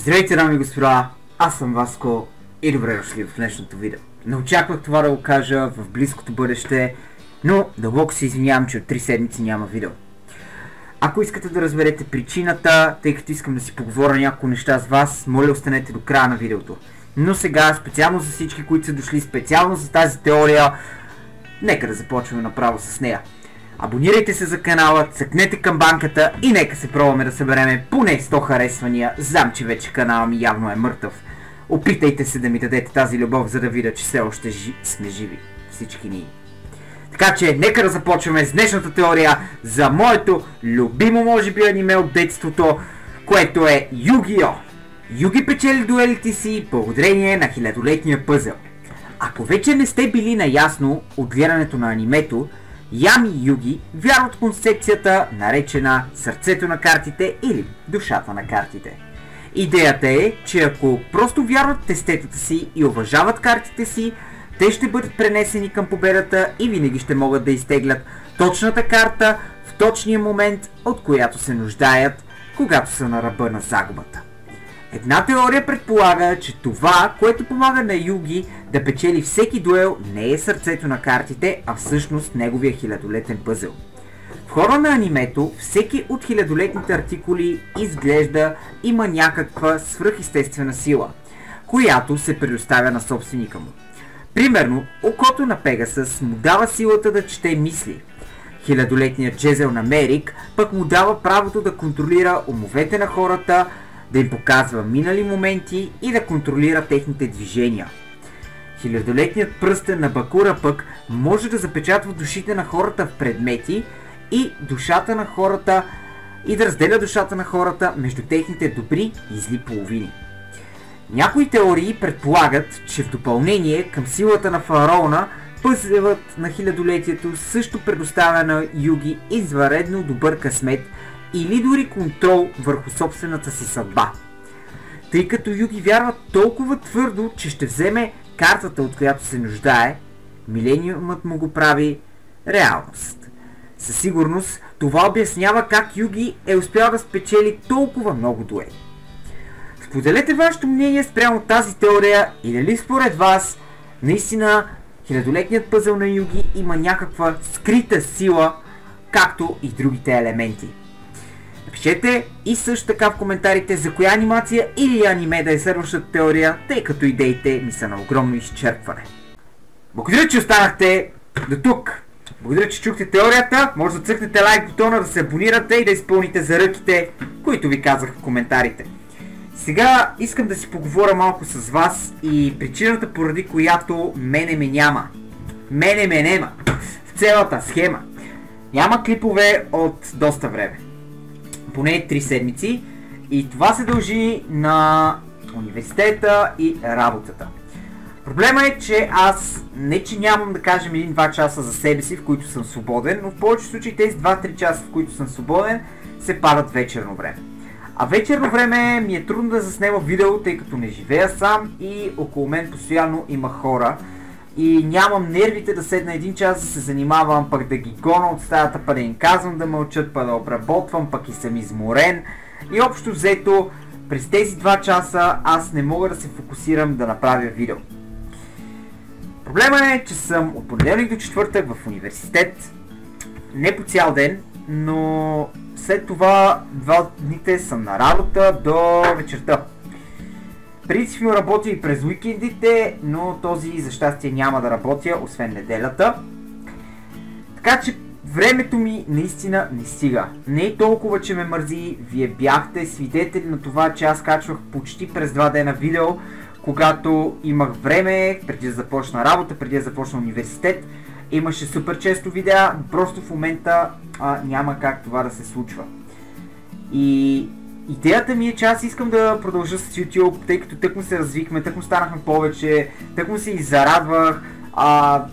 Здравейте, дами и господа! Аз съм Васко и добре дошли в днешното видео. Не очаквах това да го кажа в близкото бъдеще, но дълбоко се извинявам, че от 3 седмици няма видео. Ако искате да разберете причината, тъй като искам да си поговоря няколко неща с вас, моля останете до края на видеото. Но сега, специално за всички, които са дошли специално за тази теория, нека да започваме направо с нея. Абонирайте се за канала, цъкнете към банката и нека се пробваме да събереме поне 100 харесвания. Знам, че вече канала ми явно е мъртъв. Опитайте се да ми дадете тази любов, за да видя, че все още жи... сме живи. Всички ние. Така че, нека да започваме с днешната теория за моето любимо, може би, аниме от детството, което е Югио. Юги печели дуелите си благодарение на хилядолетния пъзел. Ако вече не сте били наясно от гледането на анимето, Ями Юги вярват в концепцията, наречена сърцето на картите или душата на картите. Идеята е, че ако просто вярват тестетата си и уважават картите си, те ще бъдат пренесени към победата и винаги ще могат да изтеглят точната карта в точния момент, от която се нуждаят, когато са на ръба на загубата. Една теория предполага, че това, което помага на Юги да печели всеки дуел, не е сърцето на картите, а всъщност неговия хилядолетен пъзел. В хора на анимето, всеки от хилядолетните артикули изглежда има някаква свръхестествена сила, която се предоставя на собственика му. Примерно, окото на Пегасъс му дава силата да чете мисли. Хилядолетният джезел на Мерик пък му дава правото да контролира умовете на хората, да им показва минали моменти и да контролира техните движения. Хилядолетният пръстен на Бакура пък може да запечатва душите на хората в предмети и душата на хората и да разделя душата на хората между техните добри и зли половини. Някои теории предполагат, че в допълнение към силата на фараона, пъзелът на хилядолетието също предоставя на Юги изваредно добър късмет – или дори контрол върху собствената си съдба. Тъй като Юги вярва толкова твърдо, че ще вземе картата, от която се нуждае, милениумът му го прави реалност. Със сигурност това обяснява как Юги е успял да спечели толкова много дуели. Споделете вашето мнение спрямо тази теория и дали според вас наистина хилядолетният пъзъл на Юги има някаква скрита сила, както и другите елементи. Напишете и също така в коментарите за коя анимация или аниме да е следващата теория, тъй като идеите ми са на огромно изчерпване. Благодаря, че останахте до тук. Благодаря, че чухте теорията. Може да цъкнете лайк бутона, да се абонирате и да изпълните заръките, които ви казах в коментарите. Сега искам да си поговоря малко с вас и причината поради която мене ме няма. Мене ме нема. В цялата схема. Няма клипове от доста време поне 3 седмици и това се дължи на университета и работата. Проблема е, че аз не че нямам да кажем 1-2 часа за себе си, в които съм свободен, но в повечето случаи тези 2-3 часа, в които съм свободен, се падат вечерно време. А вечерно време ми е трудно да заснема видео, тъй като не живея сам и около мен постоянно има хора, и нямам нервите да седна един час да се занимавам, пък да ги гона от стаята, пък да им казвам да мълчат, пък да обработвам, пък и съм изморен. И общо взето, през тези два часа аз не мога да се фокусирам да направя видео. Проблема е, че съм от понеделник до четвъртък в университет, не по цял ден, но след това два дните съм на работа до вечерта принципно работя и през уикендите, но този за щастие няма да работя, освен неделята. Така че времето ми наистина не стига. Не е толкова, че ме мързи. Вие бяхте свидетели на това, че аз качвах почти през два дена видео, когато имах време, преди да започна работа, преди да започна университет. Имаше супер често видеа, просто в момента а, няма как това да се случва. И Идеята ми е, че аз искам да продължа с YouTube, тъй като тък му се развихме, тък му станахме повече, тък му се иззарадвах, а,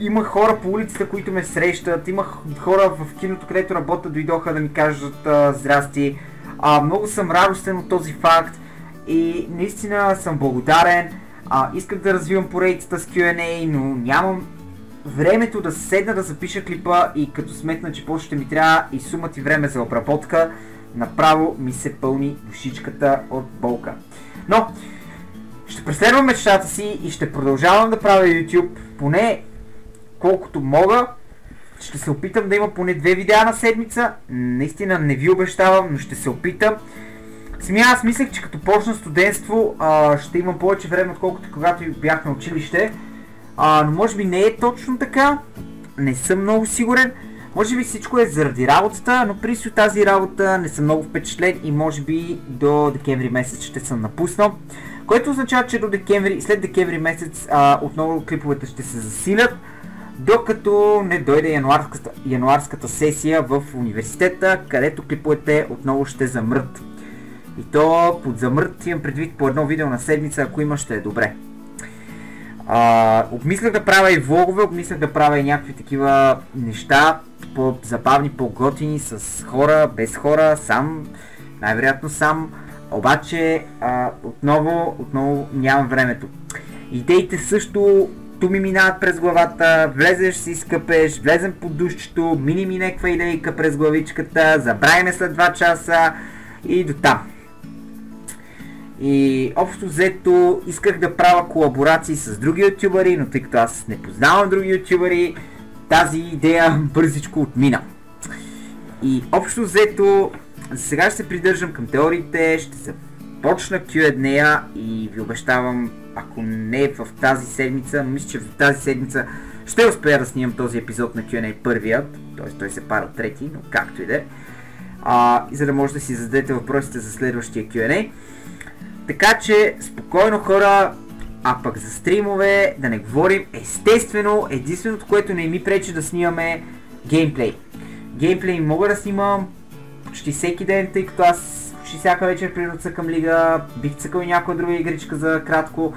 имах хора по улицата, които ме срещат, имах хора в киното, където работя, дойдоха да ми кажат а, здрасти. А, много съм радостен от този факт и наистина съм благодарен. А, исках да развивам поредицата с Q&A, но нямам времето да седна да запиша клипа и като сметна, че после ще ми трябва и сумата и време за обработка, направо ми се пълни душичката от болка. Но, ще преследвам мечтата си и ще продължавам да правя YouTube, поне колкото мога. Ще се опитам да има поне две видеа на седмица. Наистина не ви обещавам, но ще се опитам. Самия аз мислех, че като почна студентство а, ще имам повече време, отколкото когато бях на училище. А, но може би не е точно така. Не съм много сигурен. Може би всичко е заради работата, но при тази работа не съм много впечатлен и може би до декември месец ще съм напуснал. Което означава, че до декември, след декември месец а, отново клиповете ще се засилят, докато не дойде януарската, януарската сесия в университета, където клиповете отново ще замрат. И то под замрът имам предвид по едно видео на седмица, ако има ще е добре. А, обмислях да правя и влогове, обмислях да правя и някакви такива неща, по-забавни, по-готини, с хора, без хора, сам, най-вероятно сам. Обаче, а, отново, отново нямам времето. Идеите също ту ми минават през главата, влезеш си скъпеш, влезем под душчето, мини ми някаква идейка през главичката, забравяме след 2 часа и до там. И общо взето исках да правя колаборации с други ютубъри, но тъй като аз не познавам други ютубъри, тази идея бързичко отмина. И общо взето, сега ще се придържам към теориите, ще започна Q&A и ви обещавам, ако не в тази седмица, мисля, че в тази седмица ще успея да снимам този епизод на Q&A първият, т.е. той се пара трети, но както и да е. За да може да си зададете въпросите за следващия Q&A. Така че, спокойно хора, а пък за стримове, да не говорим, естествено, единственото, което не ми пречи да снимаме геймплей. Геймплей мога да снимам почти всеки ден, тъй като аз почти всяка вечер примерно цъкам лига, бих цъкал и някоя друга игричка за кратко.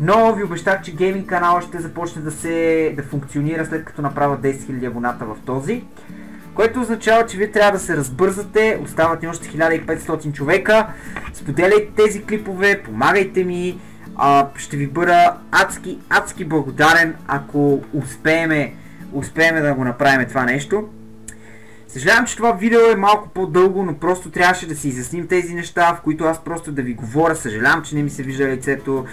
Но ви обещах, че гейминг канала ще започне да се да функционира след като направя 10 000 абоната в този. Което означава, че вие трябва да се разбързате, остават ни още 1500 човека. Споделяйте тези клипове, помагайте ми, ще ви бъда адски, адски благодарен, ако успееме, успееме да го направим това нещо. Съжалявам, че това видео е малко по-дълго, но просто трябваше да си изясним тези неща, в които аз просто да ви говоря. Съжалявам, че не ми се вижда лицето.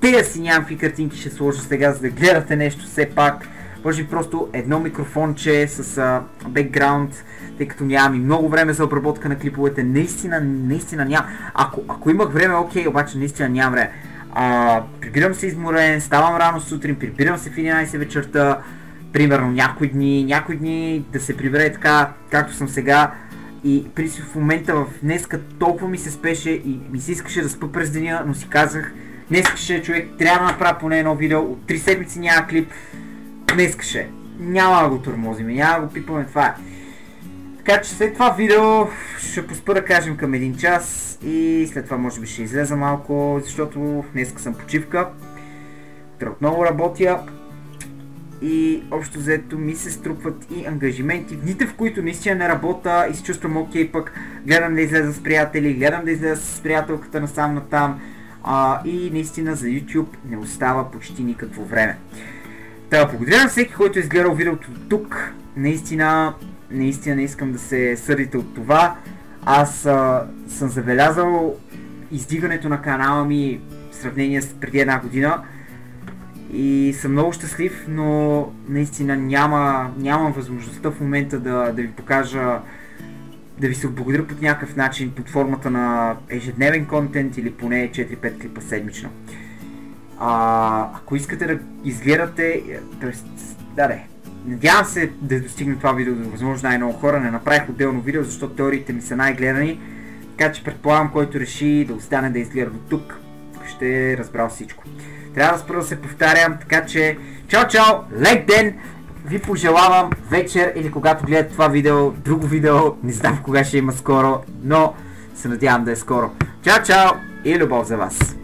Те си някакви картинки ще сложа сега, за да гледате нещо все пак. Би просто едно микрофонче с бекграунд, тъй като нямам и много време за обработка на клиповете. Наистина, наистина нямам. Ако, ако имах време, окей, обаче наистина нямам време. А, прибирам се изморен, ставам рано сутрин, прибирам се в 11 вечерта, примерно някои дни, някои дни да се прибере така, както съм сега. И при в момента в днеска толкова ми се спеше и ми се искаше да спа през деня, но си казах, днес ще човек трябва да направя поне едно видео, от 3 седмици няма клип, днес ще. Няма да го турмозиме, няма да го пипаме, това е. Така че след това видео ще поспа да кажем към един час и след това може би ще излеза малко, защото днес съм почивка. Отново работя и общо взето ми се струпват и ангажименти. В дните, в които наистина не работя и се чувствам окей, пък гледам да излеза с приятели, гледам да излеза с приятелката насам натам и наистина за YouTube не остава почти никакво време. Та, благодаря на всеки, който е изгледал видеото тук. Наистина, наистина не искам да се сърдите от това. Аз а, съм забелязал издигането на канала ми в сравнение с преди една година. И съм много щастлив, но наистина няма, нямам възможността в момента да, да ви покажа, да ви се отблагодаря по някакъв начин под формата на ежедневен контент или поне 4-5 клипа седмично. А, ако искате да изгледате, т.е. да, да, надявам се да достигне това видео до възможно най-много хора. Не направих отделно видео, защото теориите ми са най-гледани. Така че предполагам, който реши да остане да изгледа до тук, ще е разбрал всичко. Трябва да спра да се повтарям, така че чао чао, лек ден! Ви пожелавам вечер или когато гледате това видео, друго видео, не знам кога ще има скоро, но се надявам да е скоро. Чао чао и любов за вас!